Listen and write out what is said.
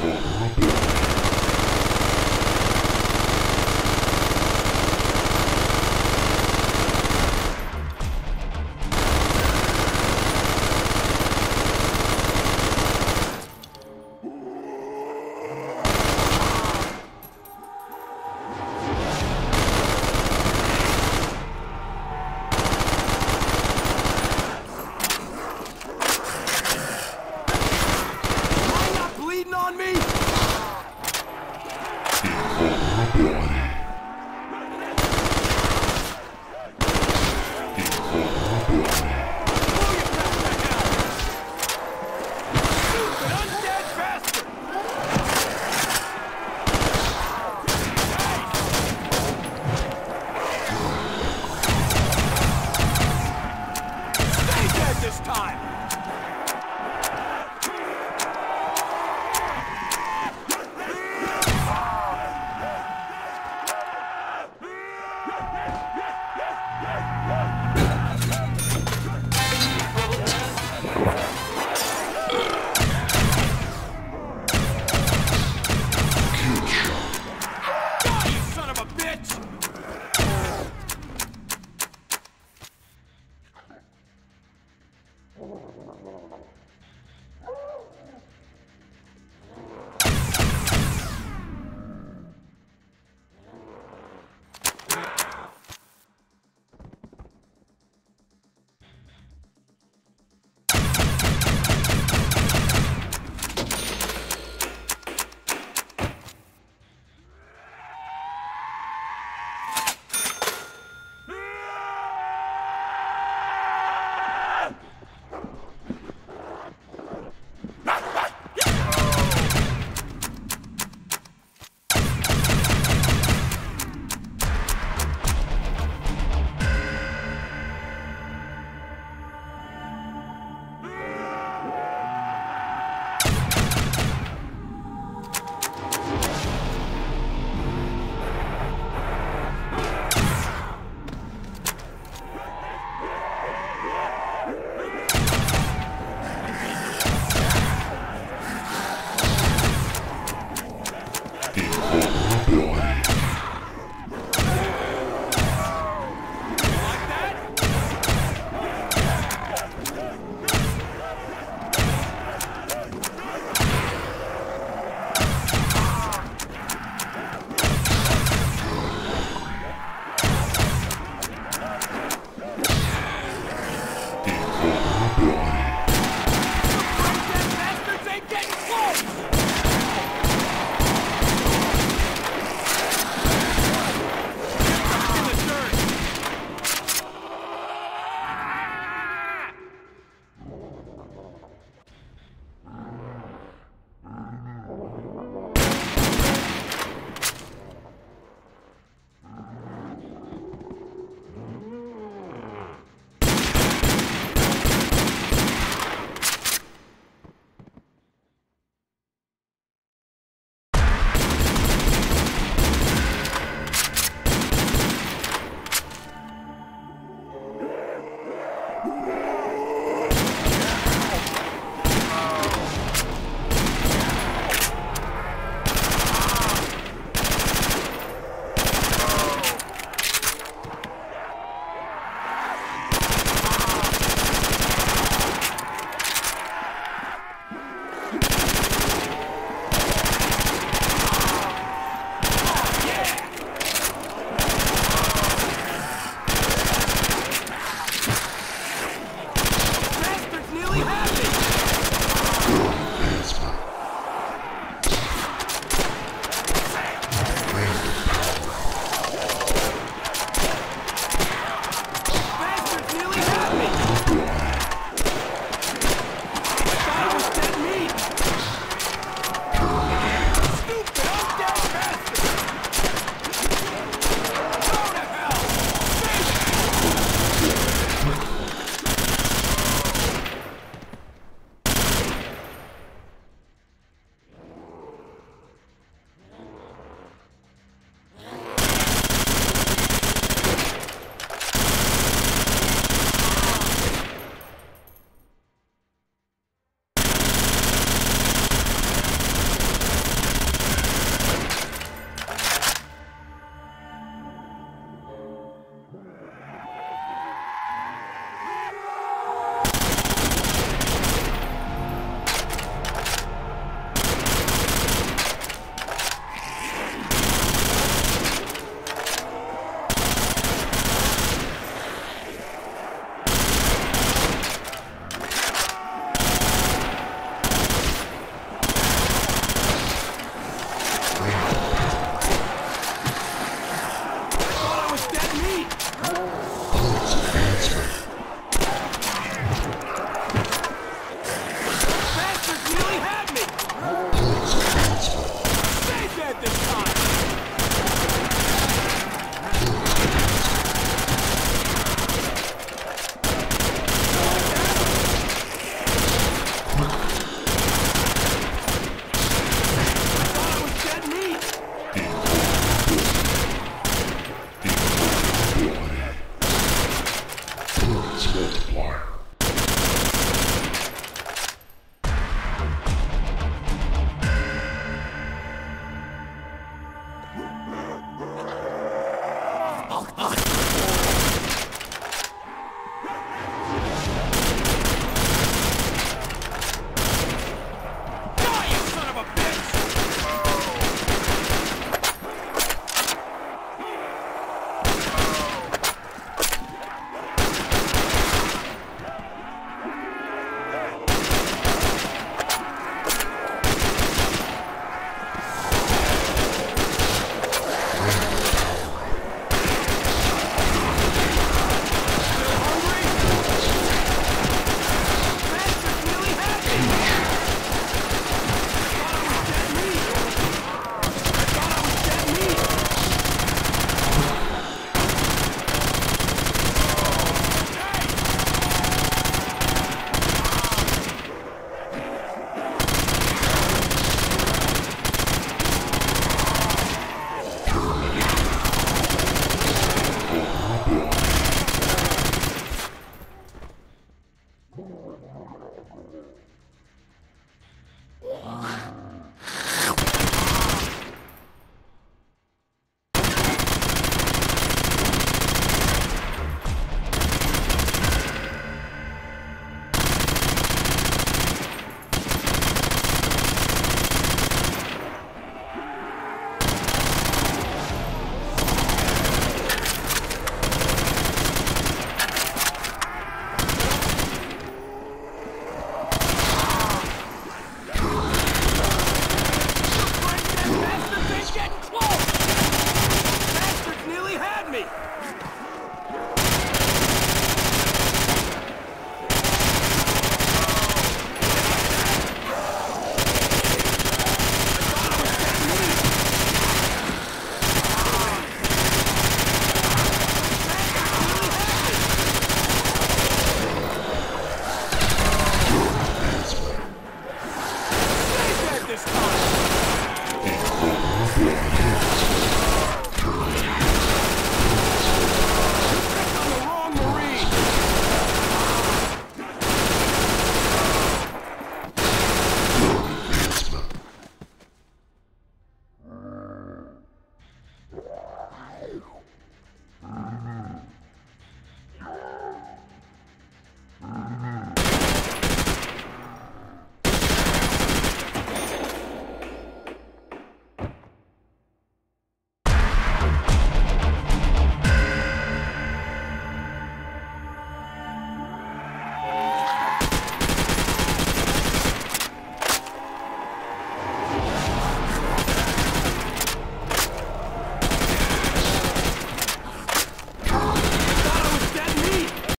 Apple.